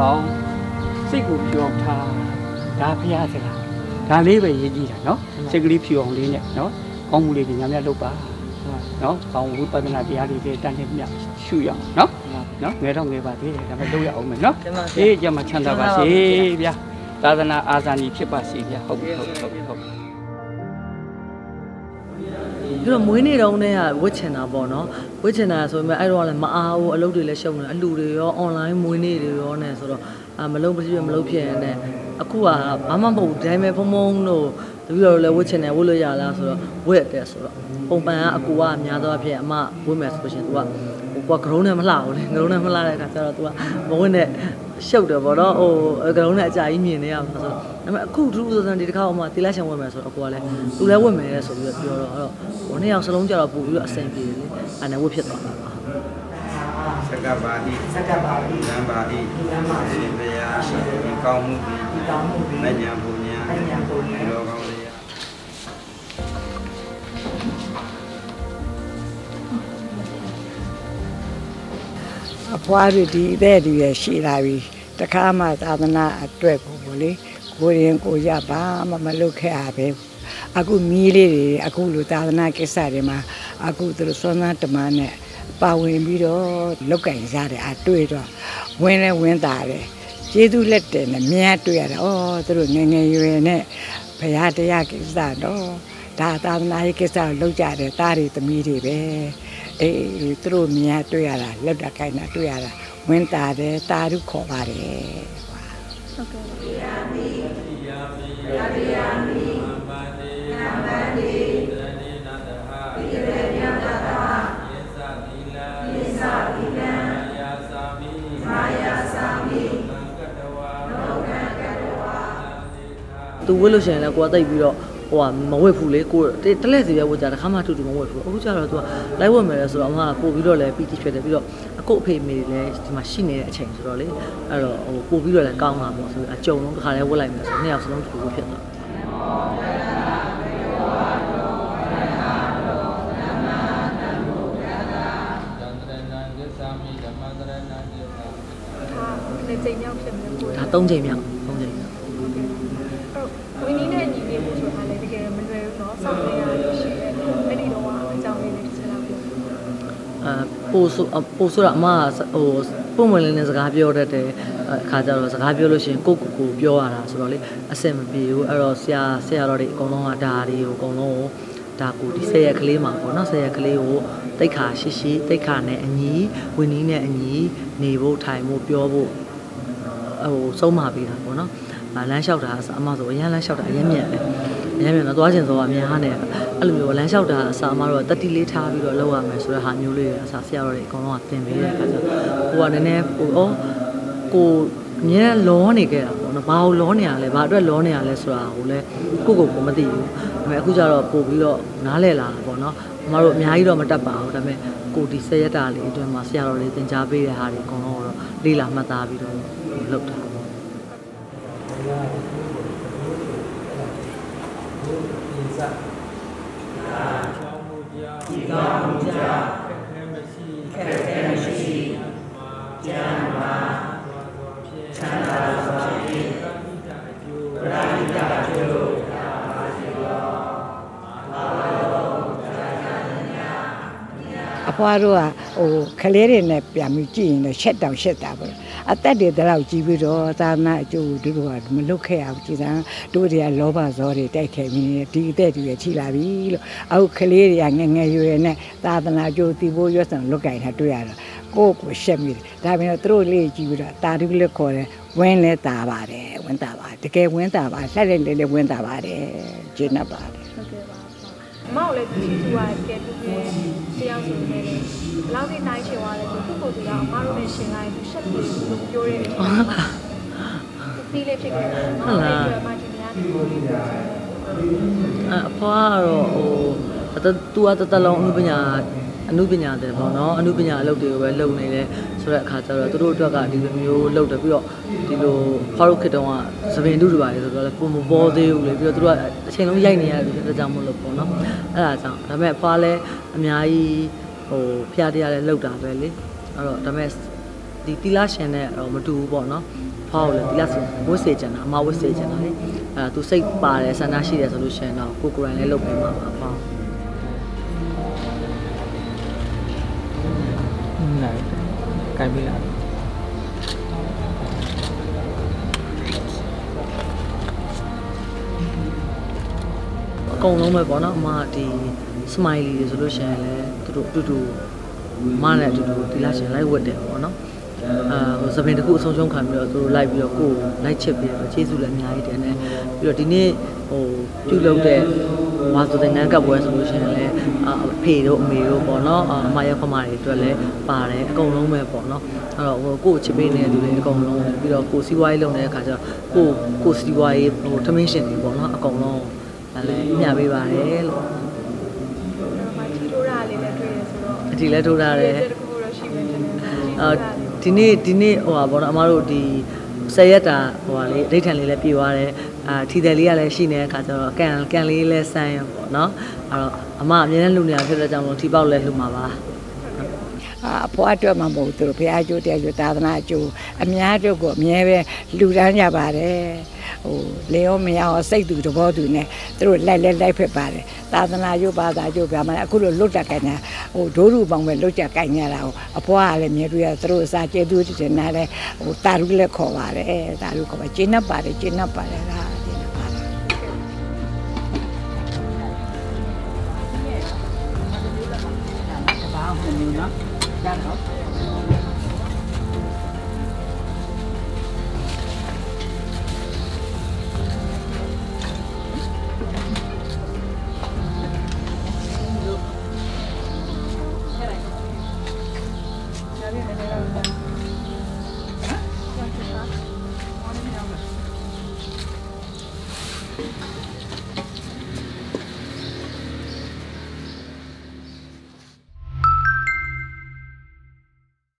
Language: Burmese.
မှုကိုဆောင်စိတ်ကိုပြောင်းထားဒါဖရားစလားဒါလေးပဲရေးကြည့်တာနော်စိတ်ကလေးဖြူအောင်လေးနဲ့နော်ကောင်းမှုလေးတွေများများလုပ်ပါနော်ကောင်းဝိပဿနာတရားတွေတန်တဲ့မြရှုရအောင်နော်နော်ငယ်တော့ငယ်ပါသေးတယ်ဒါပေမဲ့လုပ်ရအောင်မယ်နော်အေးကြမှာချမ်းသာပါစေဗျာသာသနာအာဇာနည်ဖြစ်ပါစေဗျာဟုတ်ပြီဟုတ်ပြီဟုတ်ပြီဟုတ် ပြီပြီးတော့မွေးနေ့တုန်းတည်းကဝတ်ချင်တာပေါ့နော်ဝတ်ချင်တာဆိုပေမဲ့အဲ့တော့လည်းမအားဘူးအလုပ်တွေလည်းရှုံနေအလူတွေရော online မွေးနေ့တွေရောနဲ့ဆိုတော့အာမလုံးမရှိမလုံးဖြစ်ရတဲ့အခုကဘာမှမဟုတ်ဘူးဒါပေမဲ့ဖုံဖုံတို့တပည့်တော်လည်းဝတ်ချင်တယ်ဝတ်လို့ရလားဆိုတော့ဝတ်တယ်ဆိုတော့ပုံပန်ကအကူကအများသောအားဖြင့်အမဝတ်မယ်ဆိုလို့ရှိရင် तू က ဟိုကဂရုံးနဲ့မလှဘူးလေဂရုံးနဲ့မလှတဲ့အခါကျတော့ तू ကမဝတ်နဲ့ရှုပ်တယ်ပေါ့နော်ဟိုဂရုံးနဲ့အကြာကြီးမြင်နေရမှာဆိုတော့ဒါပေမဲ့အခုသူဆိုဒီတစ်ခါမှတီလိုက်ချင်ဝတ်မယ်ဆိုတော့အကူကလည်းသူလည်းဝတ်မယ်ဆိုပြီးတော့ပြောတော့အဲ့တော့ဟိုနှစ်ယောက်စလုံးကြတော့ပို့ပြီးတော့အဆင်ပြေတယ်လေအဲ့နဲ့ဝတ်ဖြစ်သွားတာပါစကပါတိစကပါတိသံပါတိဉာဏ်ပါတိရှင်ဘုရားဒီကောင်းမှုသည်ဒီကောင်းမှုသည်မဉ္ဇဉ်ပူညာမဉ္ဇဉ်ပူညာဒီလောကောင်း ဖွားတွေဒီအသက်တွေရရှိလာပြီတခါမှသာသနာအတွက်ကိုပေါ့လေကိုရင်ကိုရပါမမလုပ်ခဲ့ရပဲအခုမီးလေးတွေအခုလိုသာသနာကိစ္စတွေမှာအခုသူတို့စောနာတမန်နဲ့ပါဝင်ပြီးတော့လောက်ကင်စားတယ်အတွေ့တော့ဝင်းလဲဝင်းတာတယ်ကျေးဇူးလက်တယ်နဲ့မြတ်တွေ့ရတယ်ဩသူတို့ငယ်ငယ်ရွယ်နဲ့ဘုရားတရားကိစ္စတော့ဒါသာသနာရေးကိစ္စကိုလုပ်ကြတယ်တားတွေသမီးတွေပဲ အေးသူတို့မြင်တွေ့ရတာလက်တကိုင်းတာတွေ့ရတာဝင်းတာတယ်တာရုခေါ်ပါတယ်သူဝတ်လို့ရှိရင်လည်းကိုကတိတ်ပြီးတော့ ဟိုကမဝတ်ဘူးလေကိုတလက်စီပဲဝတ်ကြတခါမှတူတူမဝတ်ဘူးအခုကျတော့သူကလိုက်ဝတ်မယ်လဲဆိုတော့အမကပို့ပြီးတော့လည်းပီတိဖြစ်တယ်ပြီးတော့အကုတ်အဖေမေတွေလည်းဒီမှာရှိနေတဲ့အချိန်ဆိုတော့လေအဲ့တော့ဟိုပို့ပြီးတော့လည်းကောင်းမှာပေါ့ဆိုတော့အကြုံလုံးတစ်ခါလဲဝတ်လိုက်မယ်ဆိုတော့နှစ်ယောက်စလုံးတူတူဖြစ်သွားသံတရဏံဂစ္ဆာမိဓမ္မတရဏံဂစ္ဆာမိဒါဒီချိန်မြောက်ဖြစ်မယ်ကိုယ်ဒါ၃ချိန်မြောက်၃ချိန်မြောက် အဲပို့ဆိုပို့ဆိုတော့အမကဟိုပုံမလင်းနဲ့စကားပြောတတ်တယ်အခါကျတော့စကားပြောလို့ရှိရင်ကိုကိုကိုပြောရတာဆိုတော့လေအဆင်မပြေဘူးအဲ့တော့ဆရာဆရာတော်တွေအကုန်လုံးကဒါတွေကိုအကုန်လုံးကိုဒါကိုဒီဆယ်ရက်ကလေးမှာပေါ့နော်ဆယ်ရက်ကလေးကိုတိတ်ခါရှိရှိတိတ်ခါနဲ့အညီဝင်းနီးနဲ့အညီနေဖို့ထိုင်ဖို့ပြောဖို့ဟိုဆုံးမပေးတာပေါ့နော်လမ်းလျှောက်တာအမဆိုအရန်လမ်းလျှောက်တာအရင်မြတ်တယ်အရင်မြတ်တော့သွားချင်စောအများနဲ့ အဲ့လိုမျိုးလမ်းလျှောက်တာအစားအမတို့ကတတိလေးထားပြီးတော့လုပ်ရမယ်ဆိုတဲ့ဟာမျိုးလေးတွေအစားဆရာတော်တွေအကုန်လုံးကသင်ပေးတဲ့အခါကျတော့ကိုကနည်းနည်းဟိုဩကိုအမြဲလောနေခဲ့တာပေါ့နော်ဘာလို့လောနေရလဲဘာအတွက်လောနေရလဲဆိုတာကိုလည်းကိုကိုကိုမသိဘူးဒါပေမဲ့အခုကျတော့ပို့ပြီးတော့နားလဲလာတာပေါ့နော်အမတို့အများကြီးတော့မတတ်ပါဘူးဒါပေမဲ့ကိုဒီဆက်ရက်တာလေးအတွင်းမှာဆရာတော်လေးသင်ကြားပေးတဲ့ဟာတွေအကုန်လုံးတော့လေးလာမှတ်သားပြီးတော့လုပ်တာပေါ့ဒီ အဖွားတို့ကဟိုကလေးတွေနဲ့ပြန်ပြီးကြည့်ရင်တော့ရှက်တောင်ရှက်တာပေါ့အသက်တွေတလောက်ကြီးပြီးတော့သာသနာအကျိုးတို့တို့ကမလုတ်ခဲ့အောင်ကြည်စမ်းတို့တွေကလောဘဇောတွေတိုက်ခဲ့ပြီးဒီအသက်တွေချိလာပြီလို့အခုကလေးတွေကငယ်ငယ်ရွယ်ရွယ်နဲ့သာသနာအကျိုးတီးဖို့ရွတ်ဆံလွတ်ကြိုင်တာတွေ့ရတော့ကိုယ့်ကိုရှက်မိတယ်ဒါပေမဲ့သူတို့လေးကြည့်ပြီးတော့တာတုလက်ခေါ်တယ်ဝင်းလဲတာပါတယ်ဝင်းတာပါတကယ်ဝင်းတာပါလှက်လက်လေးလေးဝင်းတာပါတယ်ကျင်းတ်ပါတယ်ဟုတ်ကဲ့ပါ အမောက်လည်းသူသူကကဲတူတူတရားဆိုနေတယ်ဘလောက်ဒီတိုင်းရှင်သွားတယ်သူကိုယ်စီကအမတို့နဲ့ရှင်လိုက်သူရှက်ပြီးသူပြောရတယ်သူပြီးလေးဖြစ်ခဲ့တယ်ဟုတ်လားအမကြီးများဒီလိုလေးပြောတယ်အအဖွားကတော့ဟိုအတသူကတတလုံးအမှုပညာ အမှုပညာတယ်ပေါ့နော်အမှုပညာအလုပ်တွေကိုပဲလုပ်နေတယ်ဆိုတဲ့အခါကျတော့သူတို့အတွက်ကဒီလိုမျိုးလုပ်တယ်ပြီးတော့ဒီလိုဖွားတို့ခေတ္တကသပင်တုတွေပါတယ်ဆိုတော့လည်းပုံမပေါ်သေးဘူးလေပြီးတော့သူတို့ကအချိန်လုံးရိုက်နေရတယ်ဒီကြောင့်မလို့ပေါ့နော်အဲ့ဒါကြောင့်ဒါပေမဲ့ဖွားလဲအများကြီးဟိုဖျားတရားလဲလောက်တာပဲလေအဲ့တော့ဒါပေမဲ့ဒီဒီတီလာရှင်နဲ့တော့မတူဘူးပေါ့နော်ဖောက်လည်းတီလာရှင်ဝတ်စေချင်တာအမဝတ်စေချင်တာလေအဲသူစိတ်ပါတယ်ဆန္ဒရှိတယ်ဆိုလို့ရှင်တော့ကိုကိုရိုင်းလည်းလုပ်ပေးမှာပါဖော က်နိုင်ကင်ပေးလာအကုန်လုံးပဲပေါ့နော်အမဒီ smiley တွေဆိုလို့ရှိရင်လည်းသူတို့အတူတူမနဲ့အတူတူဒီလားရှင်လိုက်ဝတ်တယ်ပေါ့နော် အာဟိုသပင်တစ်ခုအဆုံးရှုံးခံပြီးတော့သူတို့လိုက်ပြီးတော့ကိုယ်လိုက်ချစ်ပြီးတော့ကျေးဇူးလည်းအများကြီးတင်တယ်ပြီးတော့ဒီနေ့ဟိုပြုလုပ်တဲ့ဝါဆိုတဲ့ငန်းကပ်ပွဲဆိုလို့ရှိရင်လည်းအာအဖေတို့အမေတို့ပေါ့နော်အာအမရောက်ခမတွေအတွက်လည်းပါတယ်အကုန်လုံးပဲပေါ့နော်အဲ့တော့ဟိုကိုယ်ချစ်ပေးနေတဲ့သူတွေအကုန်လုံးပြီးတော့ကိုယ်စီးပွားရေးလုပ်နေတဲ့အခါကျတော့ကိုယ်ကိုယ်စီးပွားရေးဟိုထမင်းရှင်တွေပေါ့နော်အကုန်လုံးဒါလည်းမျှပေးပါတယ်လို့မာချီထိုးတာလေးလည်းတွေ့ရဆိုတော့အတီလည်းထိုးထားတယ်တခုတော့ရှိမယ်တင်တယ်အာ ဒီနေ့ဒီနေ့ဟိုပါဘောနော်အမတို့ဒီဆယ်ရက်တာဟိုပါလေဒိဋ္ဌံလေးလည်းပြေသွားတယ်အာထီတယ်လေးကလည်းရှိနေတဲ့အခါကျတော့ကန်ကန်လေးလည်းဆန်းရပေါ့နော်အဲ့တော့အမအမြဲတမ်းလူနေတာဖြစ်တဲ့ကြောင့်လို့ထီပေါက်လည်းလူမှာပါ အာအဖွားအတွက်မှမဟုတ်သူတို့ဘုရားကျိုးတရားကျိုးသာသနာကျိုးအများတို့ကိုအမြဲပဲလူတန်းကြပါတယ်ဟိုလေရောမရအောင်စိတ်သူတဘောသူနဲ့သူတို့လိုက်လဲလိုက်ဖက်ပါတယ်သာသနာကျိုးဘာသာကျိုးပြမလဲအခုလိုလွတ်တက်ကြညာဟိုဒိုးရူပေါင်းပဲလွတ်ကြကြညာတာဟိုအဖွားကလည်းမြဲတွေ့ရသူတို့အစာကျေသူတင်နာလဲဟိုတာရုလည်းခေါ်ပါတယ်တာရုခေါ်ပါကျင်း납ပါတယ်ကျင်း납ပါတယ်လား နော်ကျ